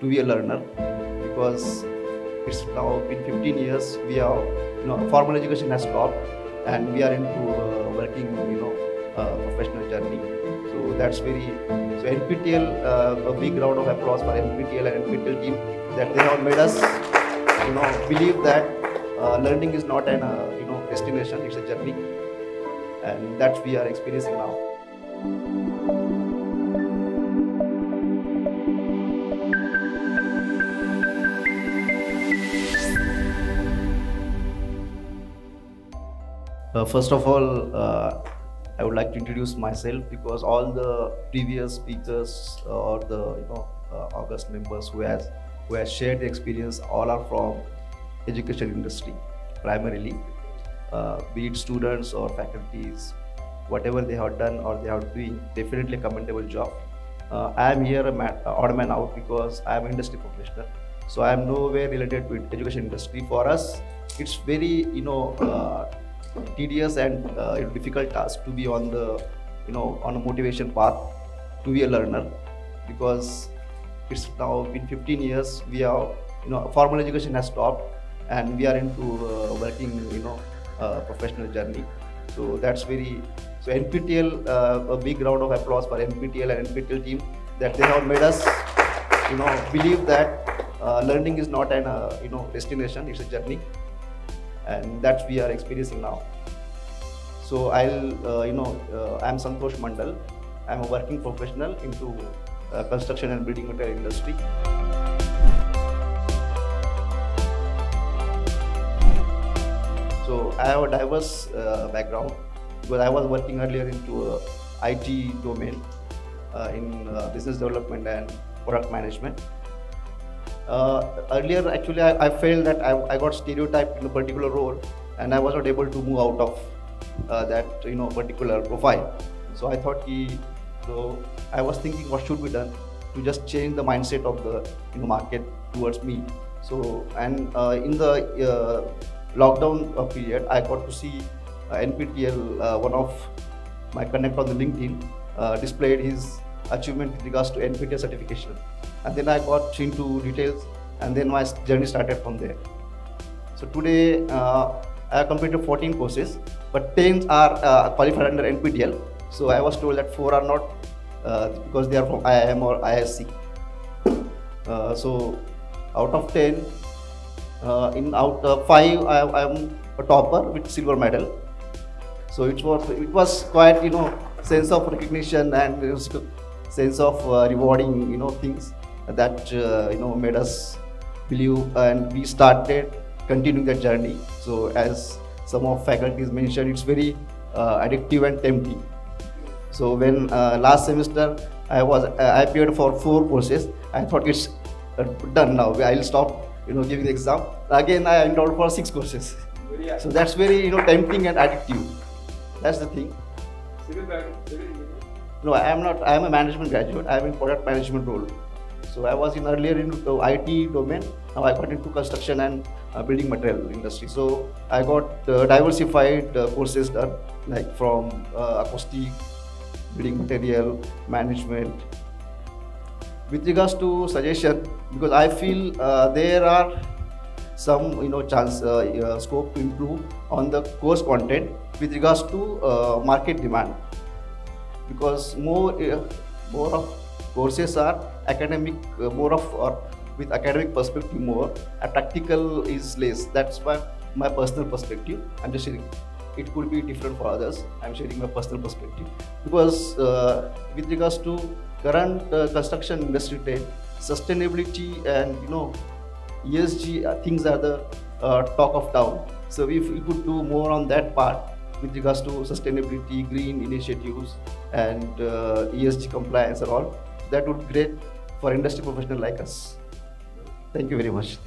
to be a learner because it's now been 15 years. We are, you know, formal education has stopped, and we are into uh, working, you know, uh, professional journey. So that's very. So NPTEL, uh, a big round of applause for NPTEL and NPTEL team that they have made us, you know, believe that uh, learning is not an, uh, you know, destination; it's a journey, and that we are experiencing now. Uh, first of all, uh, I would like to introduce myself because all the previous speakers uh, or the you know uh, August members who has who has shared the experience all are from education industry primarily, uh, be it students or faculties, whatever they have done or they are doing, definitely a commendable job. Uh, I am here a man, odd man out because I am industry professional, so I am nowhere related to education industry. For us, it's very you know. Tedious and uh, difficult task to be on the you know on a motivation path to be a learner. Because it's now been 15 years we are you know formal education has stopped and we are into uh, working you know uh, professional journey. So that's very so NPTEL uh, a big round of applause for NPTEL and NPTEL team that they have made us you know believe that uh, learning is not an uh, you know destination it's a journey and that we are experiencing now. So I'll, uh, you know, uh, I'm Santosh Mandal. I'm a working professional into uh, construction and building material industry. So I have a diverse uh, background because I was working earlier into IT domain uh, in business development and product management. Uh, earlier, actually, I, I felt that I, I got stereotyped in a particular role, and I was not able to move out of uh, that you know particular profile. So I thought, he, so I was thinking what should be done to just change the mindset of the you know, market towards me. So and uh, in the uh, lockdown uh, period, I got to see uh, NPTEL, uh, one of my connect on the LinkedIn, displayed his achievement with regards to NPTEL certification. And then I got into details, and then my journey started from there. So today uh, I completed 14 courses, but 10 are uh, qualified under NPTEL. So I was told that four are not uh, because they are from IIM or IISc. Uh, so out of 10, uh, in out of five, I am a topper with silver medal. So it was it was quite you know sense of recognition and sense of uh, rewarding you know things that uh, you know made us believe and we started continuing that journey. So as some of faculties mentioned, it's very uh, addictive and tempting. So when uh, last semester I was I appeared for four courses, I thought it's uh, done now. I'll stop you know giving the exam. Again I enrolled for six courses. So that's very you know tempting and addictive. That's the thing. Civil civil. No, I am not. I am a management graduate. I am in product management role. So I was in earlier in the IT domain. Now I got into construction and uh, building material industry. So I got uh, diversified uh, courses done, like from uh, acoustic, building material, management. With regards to suggestion, because I feel uh, there are some you know chance uh, uh, scope to improve on the course content with regards to uh, market demand because more uh, more of courses are academic uh, more of or with academic perspective more and practical is less. That's why my personal perspective. I'm just sharing. It could be different for others. I'm sharing my personal perspective. Because uh, with regards to current uh, construction industry trend sustainability and you know ESG uh, things are the uh, talk of town. So if we could do more on that part with regards to sustainability, green initiatives, and uh, ESG compliance and all, that would be great for industry professional like us. Thank you very much.